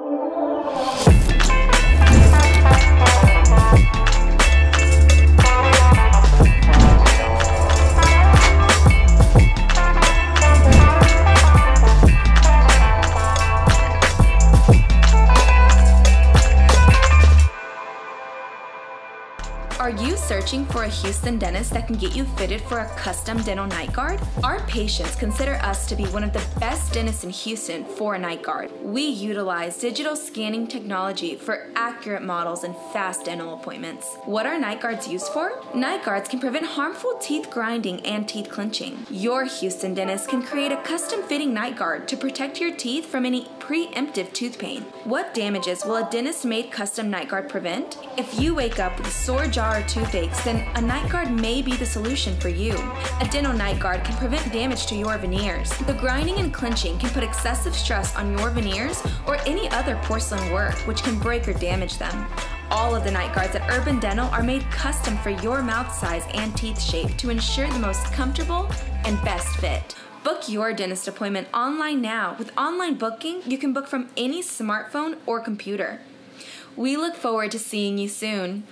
Oh. Are you searching for a Houston dentist that can get you fitted for a custom dental night guard? Our patients consider us to be one of the best dentists in Houston for a night guard. We utilize digital scanning technology for accurate models and fast dental appointments. What are night guards used for? Night guards can prevent harmful teeth grinding and teeth clenching. Your Houston dentist can create a custom fitting night guard to protect your teeth from any preemptive tooth pain. What damages will a dentist made custom night guard prevent? If you wake up with a sore jaw or toothaches, then a night guard may be the solution for you. A dental night guard can prevent damage to your veneers. The grinding and clenching can put excessive stress on your veneers or any other porcelain work, which can break or damage them. All of the night guards at URBN Dental are made custom for your mouth size and teeth shape to ensure the most comfortable and best fit. Book your dentist appointment online now. With online booking, you can book from any smartphone or computer. We look forward to seeing you soon.